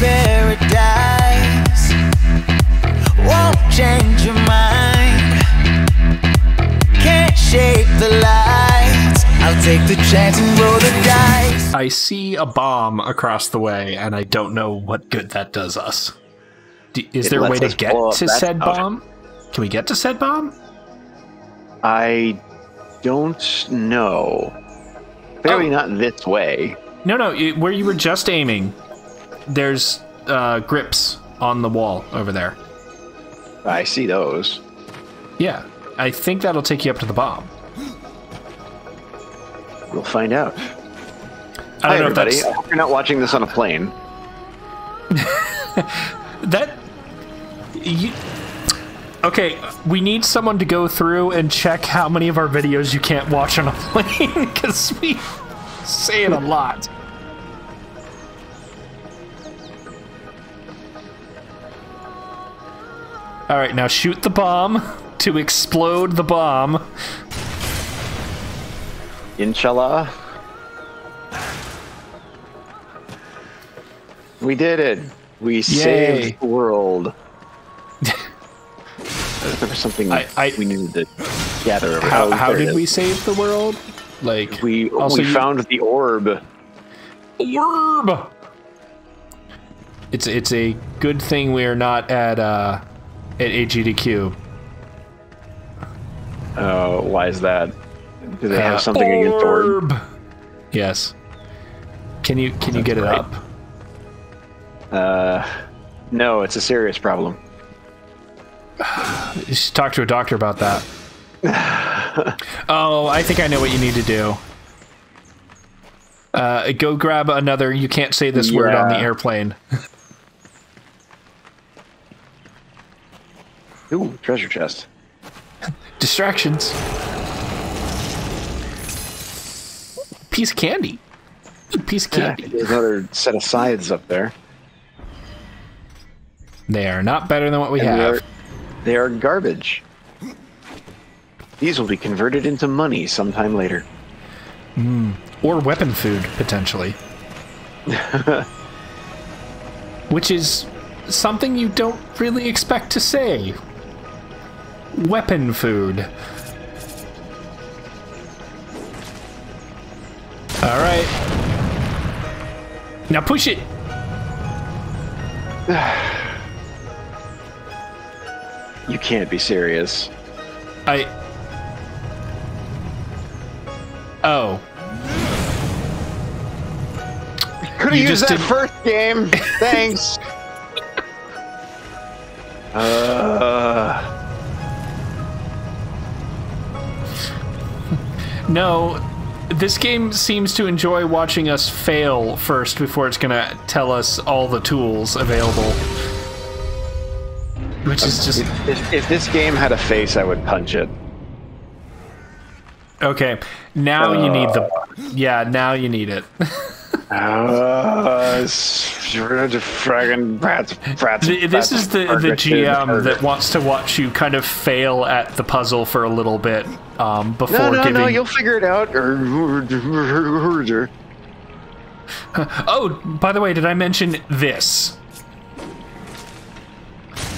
paradise won't change your mind. Can't shape the lights. I'll take the chance and roll the dice. I see a bomb across the way, and I don't know what good that does us. D- is It there a way to get to said stuff. bomb? Can we get to said bomb? I don't know. Clearly Oh. not this way. No, no. It, where you were just aiming, there's uh, grips on the wall over there. I see those. Yeah, I think that'll take you up to the bomb. We'll find out. I Hi, don't know if everybody. that's I hope you're not watching this on a plane. that. You, okay, we need someone to go through and check how many of our videos you can't watch on a plane because we say it a lot. All right, now shoot the bomb to explode the bomb. Inshallah. We did it. We saved the world. there was something I- I- we needed to gather. How, how there it did we save the world? Like We also we you- found the orb. orb. It's it's a good thing we are not at uh at AGDQ. Uh, why is that? Do they have Uh, something against orb? Yes. Can you can you get it up? Uh, no, it's a serious problem. You should talk to a doctor about that. oh, I think I know what you need to do. Uh, go grab another. You can't say this word on the airplane. Ooh, treasure chest. Distractions. Piece of candy. Piece of Yeah, candy. there's another set of scythes up there. They are not better than what we And they have. are, they are garbage. These will be converted into money sometime later. Hmm. or weapon food potentially which is something you don't really expect to say weapon food all right now push it You can't be serious. i oh Could have You used that didn't- first game. Thanks. uh, No, this game seems to enjoy watching us fail first before it's gonna tell us all the tools available. Which is just if, if this game had a face, I would punch it. okay. Now you need the yeah. Now you need it. Uh, brats, brats, Th- this is the the GM that wants to watch you kind of fail at the puzzle for a little bit um, before No, no, giving. no, you'll figure it out. Oh, by the way, did I mention this?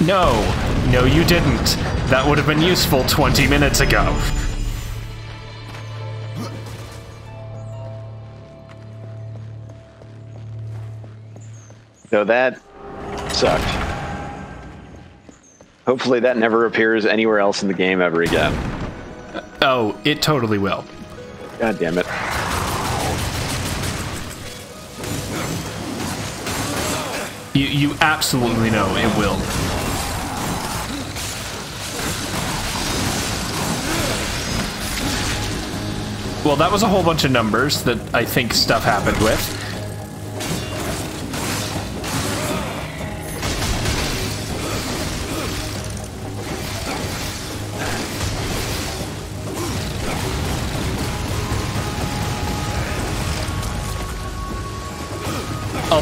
No, no, you didn't. That would have been useful 20 minutes ago. So that sucked. Hopefully that never appears anywhere else in the game ever again. Oh, it totally will. God damn it. You, you absolutely know it will. Well, that was a whole bunch of numbers that I think stuff happened with.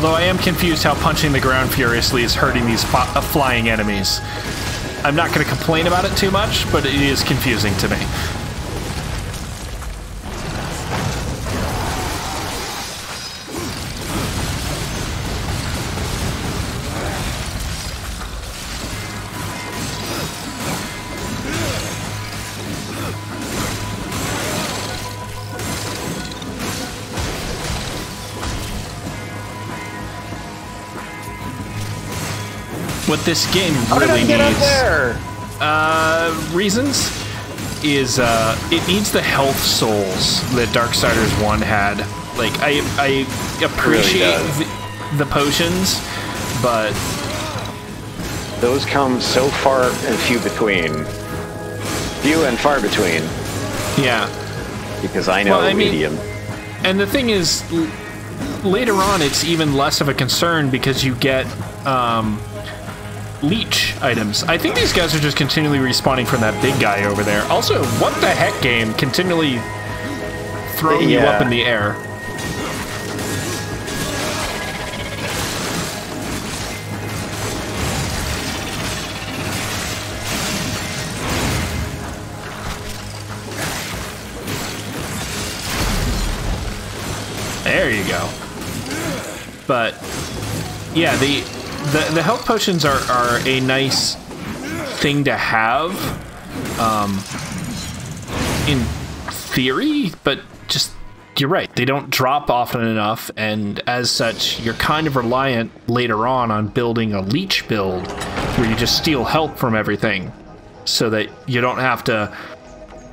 Although I am confused how punching the ground furiously is hurting these uh, flying enemies. I'm not going to complain about it too much, but it is confusing to me. This game How did I really get up needs there? uh, reasons is uh, it needs the health souls that Darksiders One had. Like I I appreciate does. the, the potions, but Those come so far and few between. Few and far between, yeah. because I know Well, I mean- medium. And the thing is, l- later on, it's even less of a concern because you get um, leech items. I think these guys are just continually respawning from that big guy over there. Also, what the heck game continually throwing you up in the air? There you go. But yeah, the the, the health potions are, are a nice thing to have um, in theory, but just you're right. They don't drop often enough, and as such, you're kind of reliant later on on building a leech build where you just steal health from everything so that you don't have to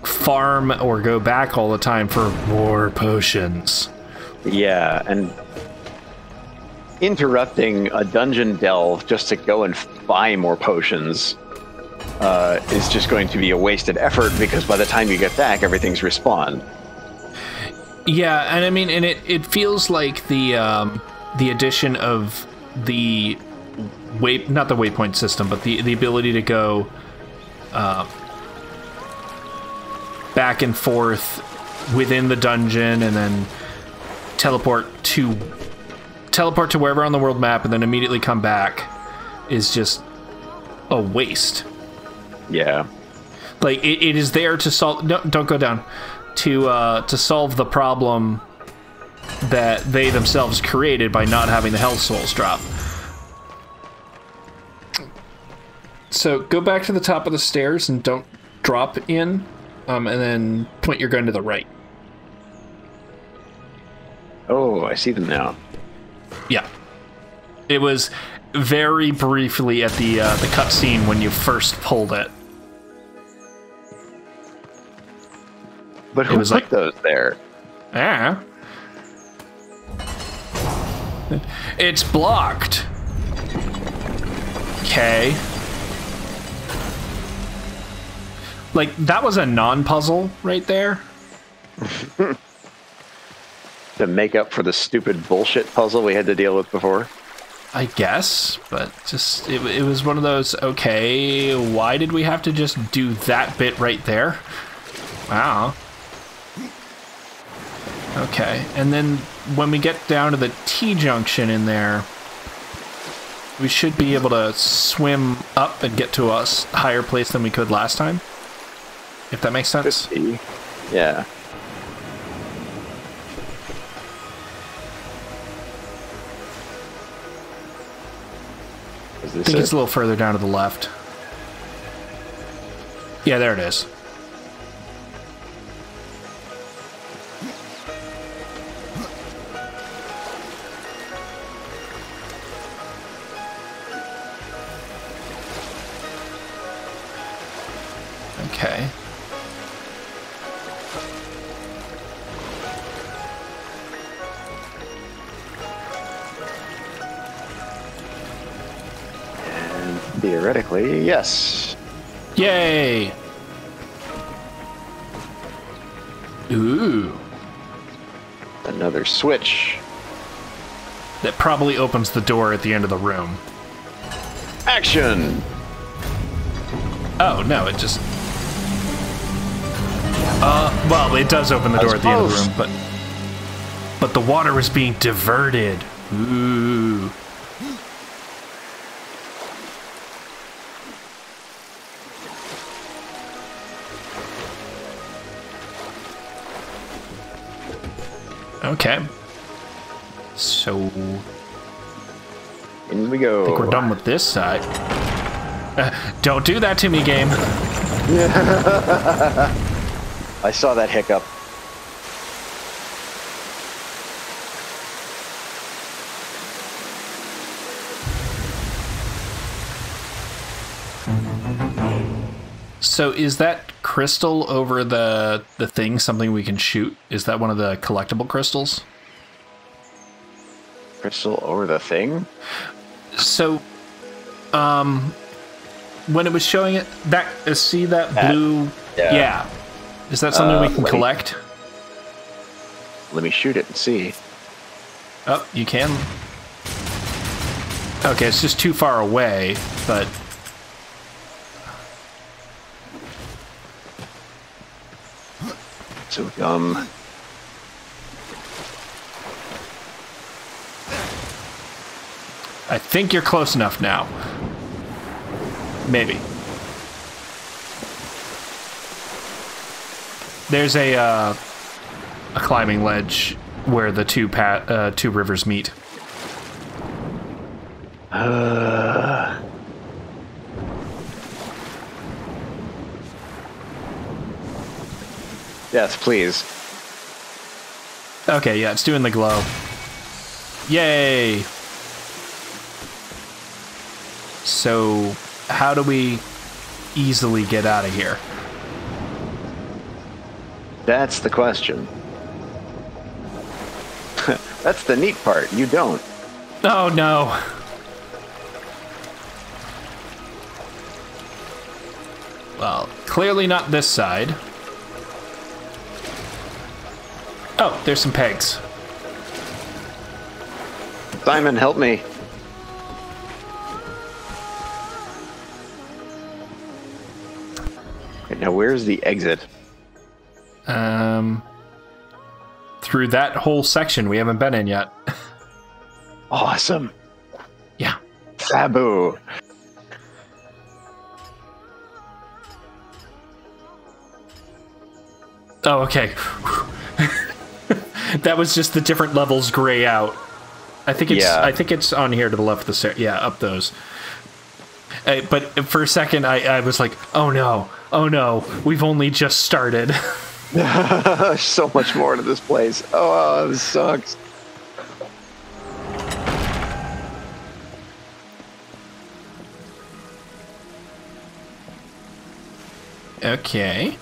farm or go back all the time for more potions. Yeah, and interrupting a dungeon delve just to go and buy more potions uh, is just going to be a wasted effort because by the time you get back, everything's respawned. Yeah, and I mean, and it, it feels like the um, the addition of the way not the waypoint system, but the the ability to go uh, back and forth within the dungeon, and then teleport to teleport to wherever on the world map, and then immediately come back is just a waste. Yeah. like it, it is there to solve no, don't go down to uh to solve the problem that they themselves created by not having the health souls drop so go back to the top of the stairs and don't drop in um, and then point your gun to the right Oh, I see them now. Yeah it was very briefly at the uh, the cutscene when you first pulled it But who was put like- those there? Yeah. It's blocked. Okay. Like, that was a non puzzle right there. To make up for the stupid bullshit puzzle we had to deal with before? I guess, but just, it, it was one of those, okay, why did we have to just do that bit right there? Wow. Okay, and then when we get down to the T junction in there, we should be able to swim up and get to a higher place than we could last time. If that makes sense. 50. Yeah. I think it? it's a little further down to the left. Yeah, there it is. Okay. Theoretically, yes. Yay! Ooh. Another switch. That probably opens the door at the end of the room. Action! Oh, no, it just. Uh, well, it does open the door at the end of the room, but. But the water was being diverted. Ooh. Okay. So. In we go. I think we're done with this side. Uh, don't do that to me, game. I saw that hiccup. So is that crystal over the the thing something we can shoot? Is that one of the collectible crystals? Crystal over the thing? So, um, when it was showing it, that uh, see that That- blue, yeah. Is that something Uh, we can wait. collect? Let me shoot it and see. Oh, you can. Okay, it's just too far away, but I think you're close enough now. Maybe. There's a uh, a climbing ledge where the two pa- uh, two rivers meet. Yes, please. Okay, yeah, it's doing the glow. Yay! So, how do we easily get out of here? That's the question. That's the neat part. You don't. Oh no! Well, clearly not this side. Oh, there's some pegs. Simon, help me. Okay, now where's the exit? Um, through that whole section we haven't been in yet. Awesome. yeah. Sabu. Oh, okay. that was just the different levels gray out. I think it's Yeah. I think it's on here to the left of the stair. Yeah, up those. Uh, but for a second, I, I was like, "Oh no, oh no, we've only just started." So much more to this place. Oh, this sucks. okay.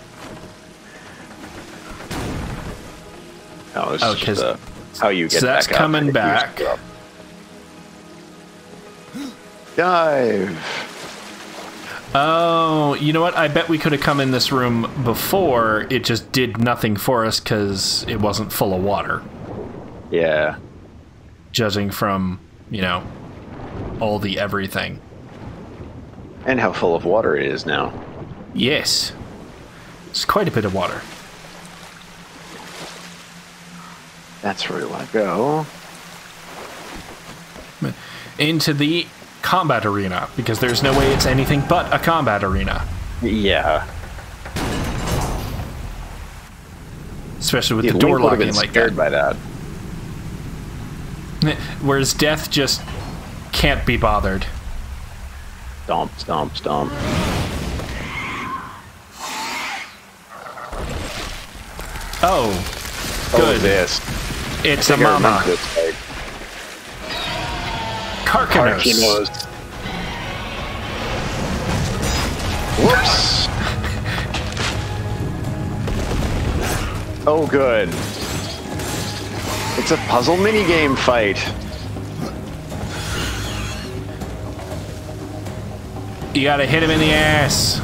Oh, it's Oh, just uh, how you get so that's back coming back. Dive. Oh, you know what? I bet we could have come in this room before. It just did nothing for us because it wasn't full of water. Yeah. Judging from you know all the everything. And how full of water it is now. Yes, it's quite a bit of water. That's where we want to go. into the combat arena because there's no way it's anything but a combat arena, Yeah. especially with Yeah, the door Link would locking been like scared that. by that. Whereas death just can't be bothered. Stomp, stomp, stomp. Oh, Oh, good. this. It's a mama. fight. Whoops. Oh, good. It's a puzzle minigame fight. You gotta hit him in the ass.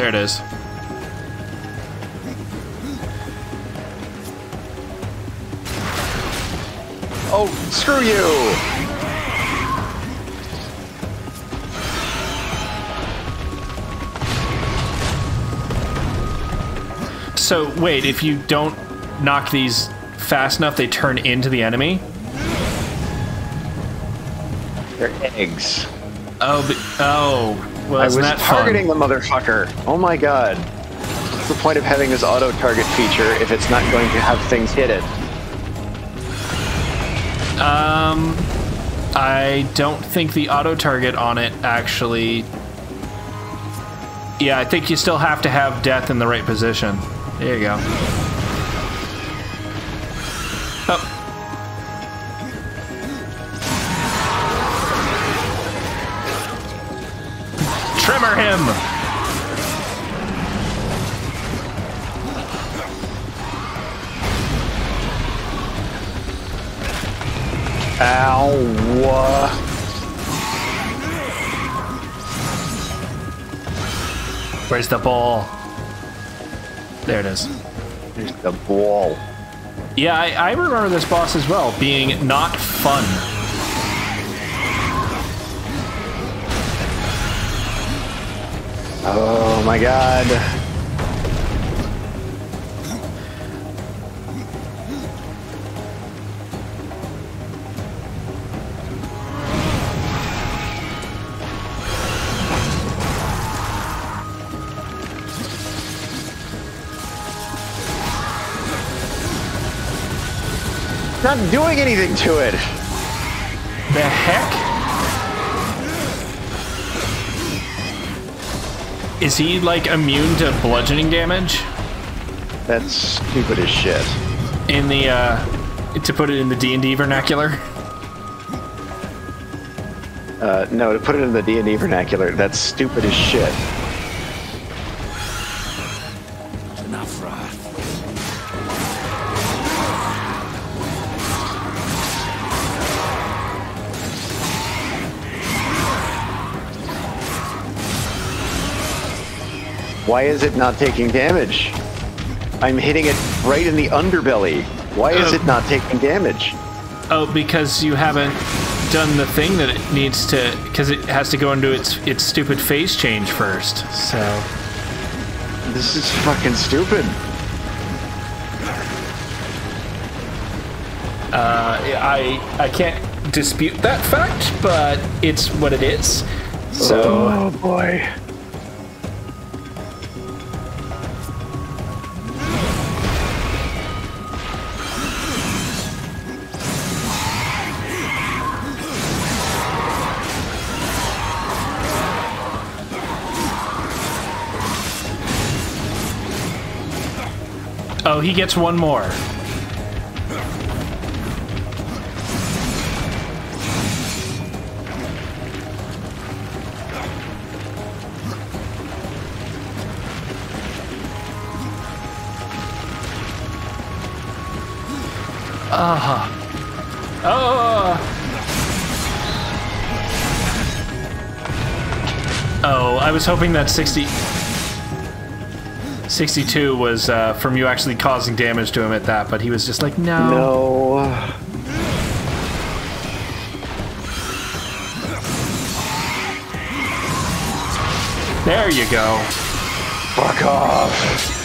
There it is. Oh, screw you! So wait, if you don't knock these fast enough, they turn into the enemy. They're eggs. Oh, but, oh, well, I was targeting fun? the motherfucker. Oh my god. What's the point of having this auto target feature if it's not going to have things hit it? Um, I don't think the auto target on it actually Yeah, I think you still have to have death in the right position. There you go. Him! Ow. Where's the ball? There it is. There's the ball. Yeah, I, I remember this boss as well being not fun. Oh my god. Not doing anything to it. The heck? Is he like immune to bludgeoning damage? That's stupid as shit. In the uh to put it in the D&D vernacular? Uh, no, to put it in the D&D vernacular, that's stupid as shit. Enough wrath. Why is it not taking damage? I'm hitting it right in the underbelly. Why is Oh. it not taking damage? Oh, because you haven't done the thing that it needs to cuz it has to go into its its stupid phase change first. So, This is fucking stupid. Uh, I I can't dispute that fact, but it's what it is. So, Oh boy. Oh, he gets one more. Uh-huh. Oh. Oh, I was hoping that 60 62 was uh, from you actually causing damage to him at that, but he was just like, no. No. There you go. Fuck off.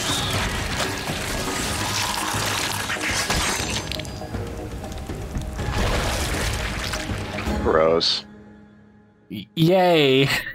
Gross. Yay.